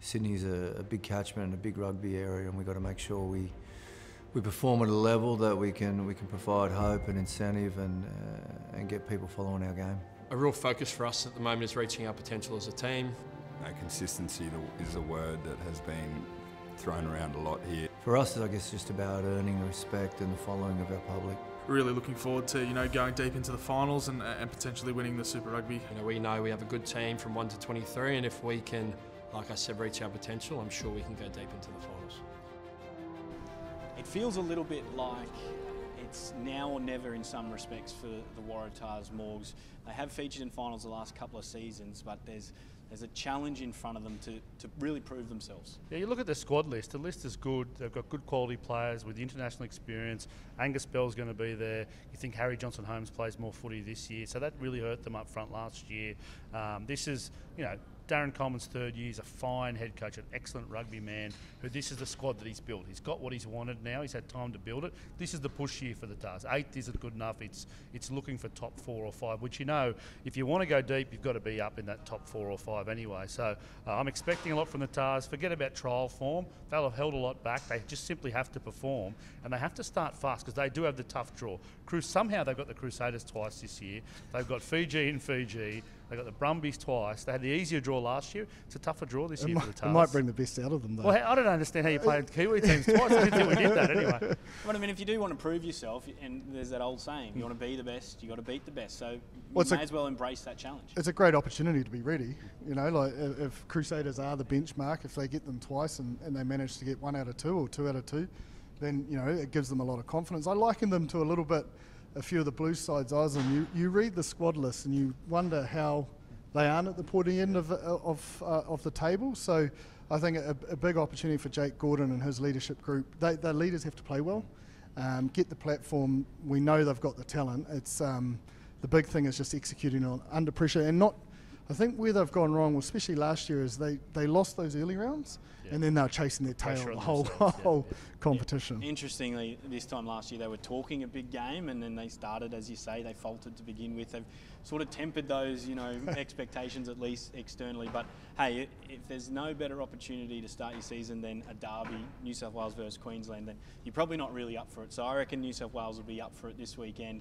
Sydney's a, a big catchment and a big rugby area, and we've got to make sure we we perform at a level that we can we can provide hope and incentive and uh, and get people following our game. A real focus for us at the moment is reaching our potential as a team. Uh, consistency is a word that has been thrown around a lot here. For us, I guess, just about earning respect and the following of our public. Really looking forward to you know going deep into the finals and, and potentially winning the Super Rugby. You know, we know we have a good team from one to 23, and if we can, like I said, reach our potential, I'm sure we can go deep into the finals. It feels a little bit like it's now or never in some respects for the Waratahs Morgs. They have featured in finals the last couple of seasons, but there's there's a challenge in front of them to, to really prove themselves. Yeah, you look at the squad list. The list is good. They've got good quality players with international experience. Angus Bell's going to be there. You think Harry Johnson Holmes plays more footy this year, so that really hurt them up front last year. Um, this is, you know, Darren Coleman's third year. He's a fine head coach, an excellent rugby man. Who this is the squad that he's built. He's got what he's wanted now. He's had time to build it. This is the push year for the Tahs. Eighth isn't good enough. It's it's looking for top four or five. Which you know, if you want to go deep, you've got to be up in that top four or five anyway. So uh, I'm expecting a lot from the Tahs. Forget about trial form. They'll have held a lot back. They just simply have to perform, and they have to start fast because they do have the tough draw. Cru- somehow they've got the Crusaders twice this year. They've got Fiji in Fiji. They've got the Brumbies twice. They had the easier draw last year. It's a tougher draw this it year might, for the Tahs. It might bring the best out of them, though. Well, I don't understand how you uh, played Kiwi teams twice. I didn't think we did that anyway. But I mean, if you do want to prove yourself, and there's that old saying, you want to be the best, you got to beat the best. So you may a- as well embrace that challenge. it's a great opportunity to be ready. You know, like if, if Crusaders are the benchmark, if they get them twice and, and they manage to get one out of two or two out of two, then you know it gives them a lot of confidence. I liken them to a little bit a few of the blue sides I was in. You you read the squad list and you wonder how they aren't at the pointy end of of uh, of the table. So I think a, a big opportunity for Jake Gordon and his leadership group. They, their leaders have to play well, um, get the platform. We know they've got the talent. It's um, the big thing is just executing on under pressure and not. I think where they've gone wrong, especially last year, is they, they lost those early rounds Yeah. and then they were chasing their tail Pressure the on whole yeah, whole yeah. competition. Interestingly, this time last year they were talking a big game, and then they started, as you say, they faltered to begin with. They've sort of tempered those, you know, expectations at least externally. But hey, i- if there's no better opportunity to start your season than a derby, New South Wales versus Queensland, then you're probably not really up for it. So I reckon New South Wales will be up for it this weekend.